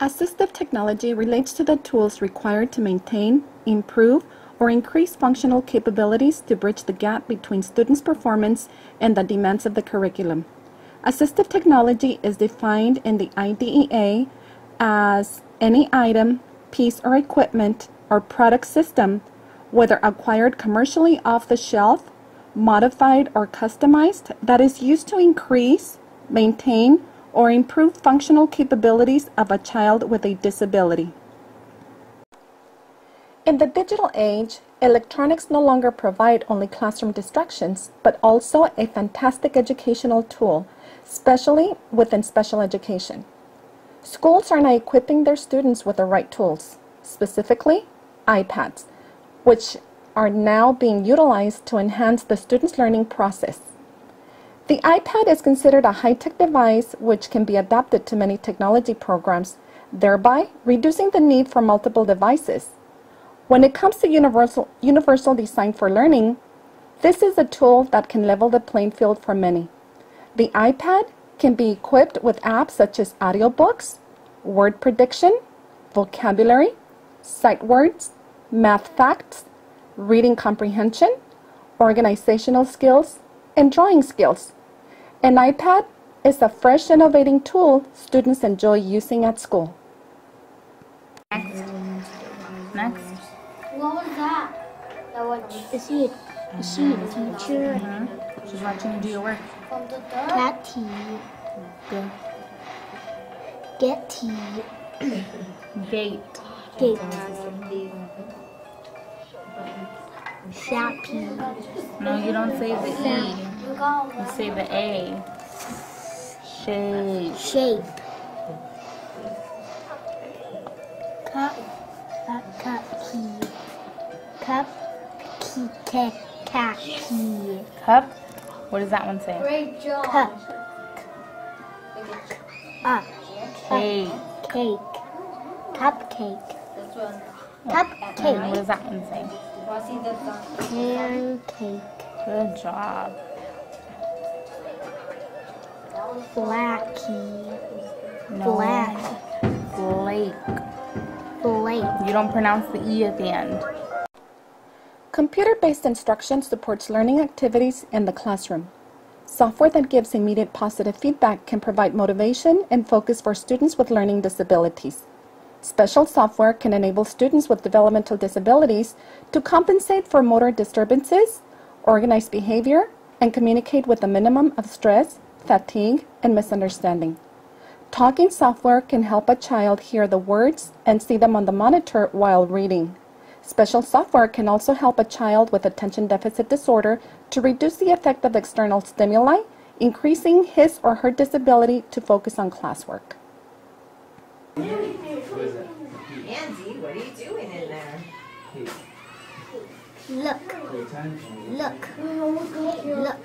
Assistive technology relates to the tools required to maintain, improve, or increase functional capabilities to bridge the gap between students' performance and the demands of the curriculum. Assistive technology is defined in the IDEA as any item, piece, or equipment or product system, whether acquired commercially off the shelf, modified, or customized, that is used to increase, maintain, or improve functional capabilities of a child with a disability. In the digital age, electronics no longer provide only classroom distractions, but also a fantastic educational tool, especially within special education. Schools are now equipping their students with the right tools, specifically iPads, which are now being utilized to enhance the student's learning process. The iPad is considered a high-tech device which can be adapted to many technology programs, thereby reducing the need for multiple devices. When it comes to universal, universal design for learning, this is a tool that can level the playing field for many. The iPad can be equipped with apps such as audiobooks, word prediction, vocabulary, sight words, math facts, reading comprehension, organizational skills, and drawing skills. An iPad is a fresh, innovating tool students enjoy using at school. Next. Next. What was that? That was The seed. The seed, teacher. Mm-hmm. She's watching you do your work. from the dog. Cat tea. Good. Get tea. Gate. Gate. Sappy. No, you don't say the E. You got say the A. Shape. Shape. Cup. Cup. Cup. Key. Cup. Key. Cat. Cat. Key. Cup. What does that one say? Great job. Cup. Uh, Up. Cake. Cake. Cupcake. This one. And what does that one say? Want to see this one? Pancake. Good job. Blackie. No. Black. Flake. Blake. You don't pronounce the E at the end. Computer-based instruction supports learning activities in the classroom. Software that gives immediate positive feedback can provide motivation and focus for students with learning disabilities. Special software can enable students with developmental disabilities to compensate for motor disturbances, organize behavior, and communicate with a minimum of stress, fatigue, and misunderstanding. Talking software can help a child hear the words and see them on the monitor while reading. Special software can also help a child with attention deficit disorder to reduce the effect of external stimuli, increasing his or her disability to focus on classwork. Look. Look. Look. Look.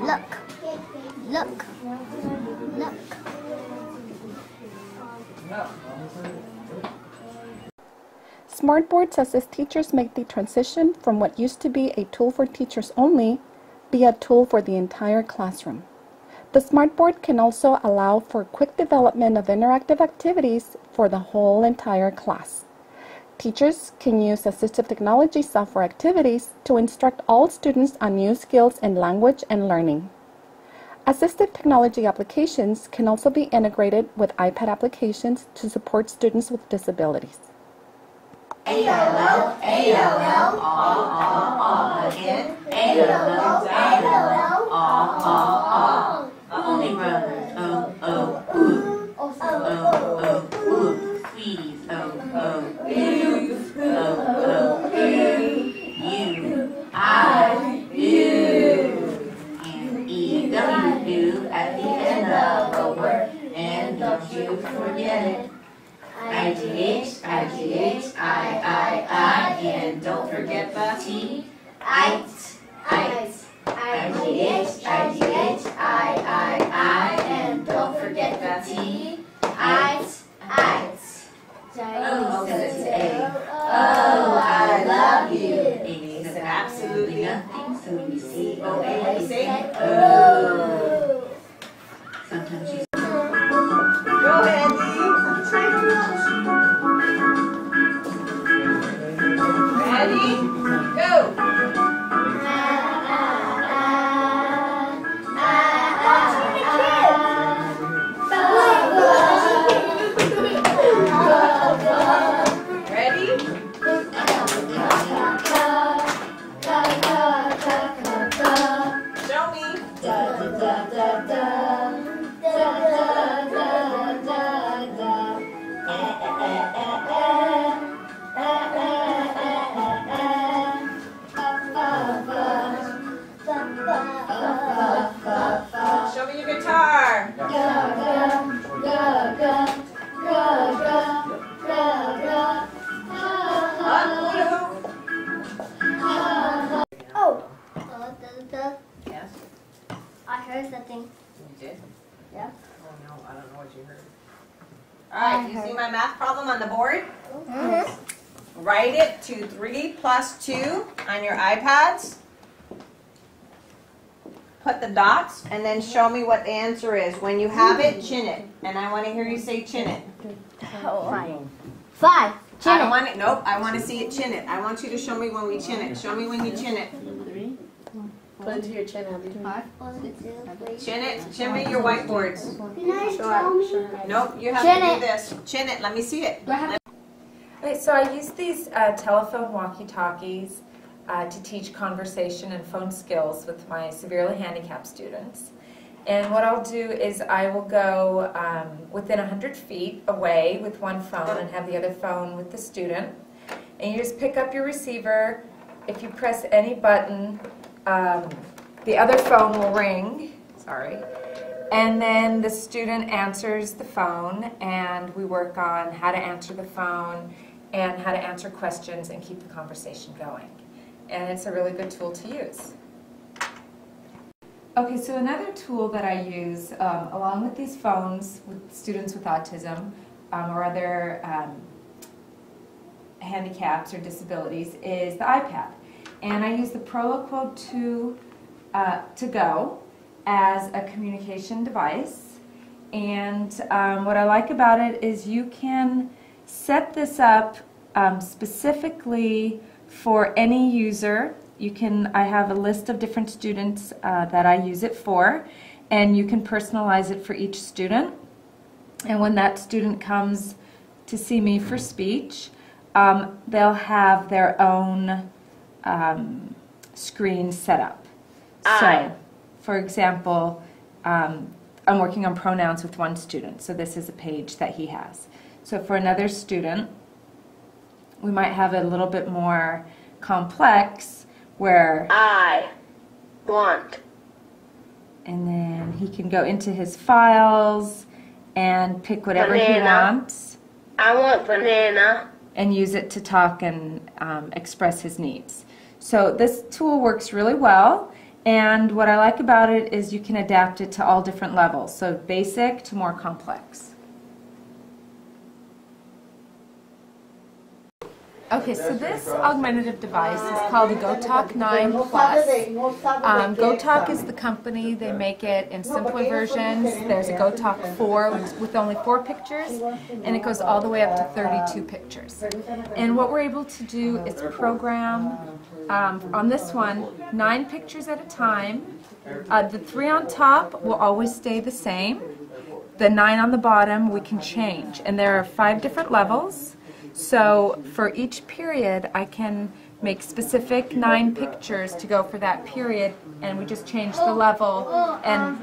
Look. Look. Look. Smartboards assist teachers make the transition from what used to be a tool for teachers only be a tool for the entire classroom. The smartboard can also allow for quick development of interactive activities for the whole entire class. Teachers can use assistive technology software activities to instruct all students on new skills in language and learning. Assistive technology applications can also be integrated with iPad applications to support students with disabilities. Only brothers. Oh, oh, ooh. Oh, oh, ooh. Sweeties. Oh, oh, ooh. Don't forget the T. I, I, I G H, I G H, I, I, I, and don't forget the T. I, I. Oh, says it's A. Oh, I love you. A means absolutely nothing, so when you see O A, you say, oh. Something. you did? Yeah. Oh no, I don't know what you heard. All right, you see my math problem on the board? Mm-hmm. Write it to three plus two on your iPads. Put the dots and then show me what the answer is. When you have it, chin it. And I want to hear you say chin it. Five. Five. I Chin don't it. want it. Nope. I want to see it chin it. I want you to show me when we chin it. Show me when you chin it. Put it to your chin, Abby. One, two, three. Chin it. Chin me your whiteboards. Can I Show tell me? Nope. You have Chin to do it. this. Chin it. Let me see it. Okay, so I use these uh, telephone walkie-talkies uh, to teach conversation and phone skills with my severely handicapped students. And what I'll do is I will go um, within 100 feet away with one phone and have the other phone with the student. And you just pick up your receiver. If you press any button, um, the other phone will ring. Sorry. And then the student answers the phone, and we work on how to answer the phone and how to answer questions and keep the conversation going. And it's a really good tool to use. Okay, so another tool that I use um, along with these phones with students with autism um, or other um, handicaps or disabilities is the iPad. And I use the Proloquo 2 uh, to go as a communication device. And um, what I like about it is you can set this up um, specifically for any user. You can, I have a list of different students uh, that I use it for, and you can personalize it for each student. And when that student comes to see me for speech, um, they'll have their own um, screen setup. So, for example, um, I'm working on pronouns with one student, so this is a page that he has. So for another student, we might have it a little bit more complex where I want. and then he can go into his files and pick whatever he wants I want banana. and use it to talk and um, express his needs. So this tool works really well and what I like about it is you can adapt it to all different levels, so basic to more complex. Okay, so this augmentative device is called the GoTalk 9 Plus. Um, GoTalk is the company, they make it in simpler versions. There's a GoTalk 4 with- only four pictures, and it goes all the way up to 32 pictures. And what we're able to do is program, um, on this one, nine pictures at a time. Uh, the three on top will always stay the same. The nine on the bottom we can change, and there are five different levels. So for each period, I can make specific nine pictures to go for that period, and we just change the level and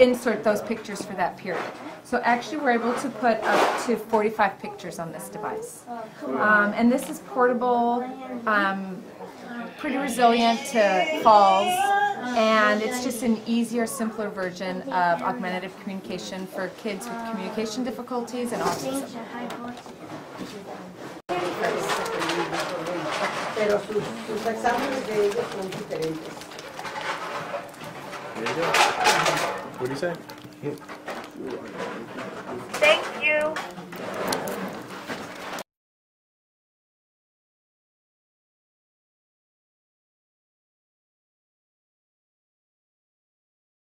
insert those pictures for that period. So actually, we're able to put up to 45 pictures on this device. Um, and this is portable, um, pretty resilient to falls, and it's just an easier, simpler version of augmentative communication for kids with communication difficulties and autism. Pero sus, sus exámenes de ellos son diferentes. There you go.